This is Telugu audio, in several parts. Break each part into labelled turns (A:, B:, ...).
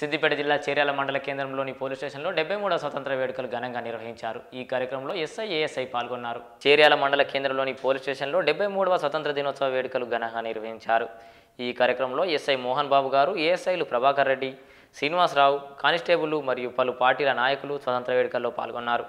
A: సిద్దిపేట జిల్లా చేర్యాల మండల కేంద్రంలోని పోలీస్ స్టేషన్లో డెబ్బై మూడవ స్వతంత్ర వేడుకలు ఘనంగా నిర్వహించారు. ఈ కార్యక్రమంలో ఎస్ఐ ఏఎస్ఐ పాల్గొన్నారు. చేర్యాల మండల కేంద్రంలోని పోలీస్ స్టేషన్లో డెబ్బై మూడవ స్వతంత్ర దినోత్సవ వేడుకలు ఘనంగా నిర్వహించారు. ఈ కార్యక్రమంలో ఎస్ఐ మోహన్ బాబు గారు ఏఎస్ఐలు ప్రభాకర్ రెడ్డి శ్రీనివాసరావు కానిస్టేబుల్ మరియు పలు పార్టీల నాయకులు స్వతంత్ర వేడుకల్లో పాల్గొన్నారు.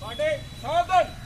A: पांडे सावधान।